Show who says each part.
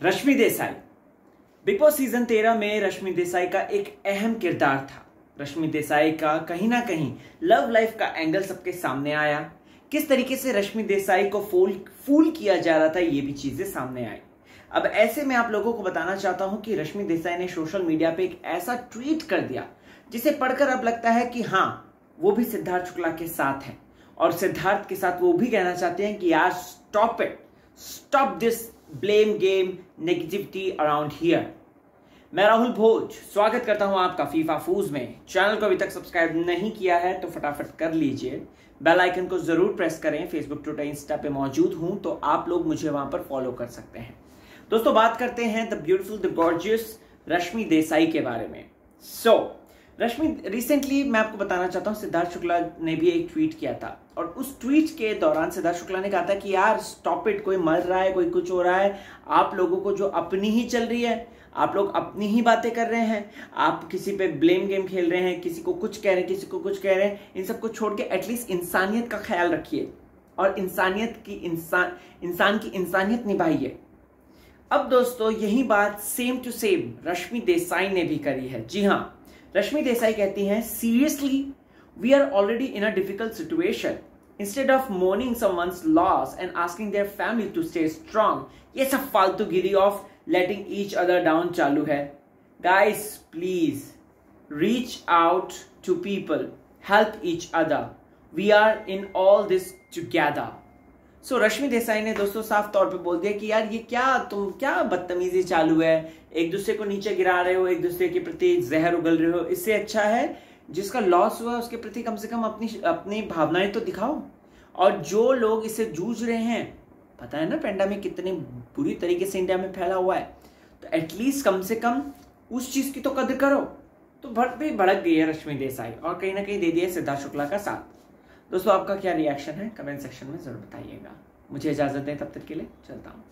Speaker 1: Rashmi Desai. Bigg Boss season तेरह में रश्मि देसाई का एक अहम किरदार था। रश्मि देसाई का कहीं ना कहीं लव लाइफ का एंगल सबके सामने आया। किस तरीके से रश्मि देसाई को फूल फूल किया जा रहा था, ये भी चीज़ें सामने आई। अब ऐसे में आप लोगों को बताना चाहता हूँ कि रश्मि देसाई ने सोशल मीडिया पे एक ऐसा ट्वीट कर दिया, जिसे पढ़कर अब लगता है कि हाँ वो भी सिद्धार्थ शुक्ला के साथ है। और सिद्धार्थ के साथ वो भी कहना चाहते हैं कि यार stop it stop this blame game negativity around here मैं राहुल भोज स्वागत करता हूँ आपका फीफा फूज में। चैनल को अभी तक सब्सक्राइब नहीं किया है तो फटाफट कर लीजिए। बेल आइकन को ज़रूर प्रेस करें फेसबुक ट्विटर इंस्टा पे मौजूद हूँ तो आप लोग मुझे वहाँ पर फॉलो कर सकते हैं। दोस्तों बात करते हैं the beautiful the gorgeous Rashmi Desai के बारे में। सो so, रश्मि रिसेंटली मैं आपको बताना चाहता हूँ, सिद्धार्थ शुक्ला ने भी एक ट्वीट किया था। और उस ट्वीट के दौरान सिद्धार्थ शुक्ला ने कहा था कि यार स्टॉप इट कोई मर रहा है, कोई कुछ हो रहा है, आप लोगों को जो अपनी ही चल रही है, आप लोग अपनी ही बातें कर रहे हैं, आप किसी पे ब्लेम गेम खेल रहे हैं, किसी को कुछ कह रहे हैं, किसी को कुछ कह रहे हैं, इन सबको छोड़ के एटलीस्ट इंसानियत का ख्याल रखिए। और इंसानियत की इंसान इंसान की इंसानियत निभाइए। अब दोस्तों, यही बात same to same Rashmi Desai ने भी करी है। जी हाँ रश्मि देसाई कहती हैं seriously we are already in a difficult situation instead of mourning someone's loss and asking their family to stay strong ये सब फालतू गिरी of letting each other down चालू है। Guys please reach out to people help each other we are in all this together so Rashmi Desai ने दोस्तों साफ़ तौर पे बोल दिया कि यार ये क्या तुम क्या बदतमीजी चालू है? एक दूसरे को नीचे गिरा रहे हो, एक दूसरे के प्रति जहर उगल रहे हो। इससे अच्छा है जिसका लॉस हुआ, उसके प्रति कम से कम अपनी अपनी भावनाएँ तो दिखाओ। और जो लोग इससे जूझ रहे हैं, पता है ना पेंडामिक कितनी बुरी तरीके से इंडिया में फैला हुआ है? तो एटलीस्ट कम से कम उस चीज़ की तो कदर करो। तो भड़क भी भड़क गई है रश्मि देसाई और कहीं ना कहीं दे दिया सिद्धार्थ शुक्ला का साथ। दोस्तों, आपका क्या रिएक्शन है? कमेंट सेक्शन में ज़रूर बताइएगा। मुझे इजाज़त दें तब तक के लिए, चलता हूँ।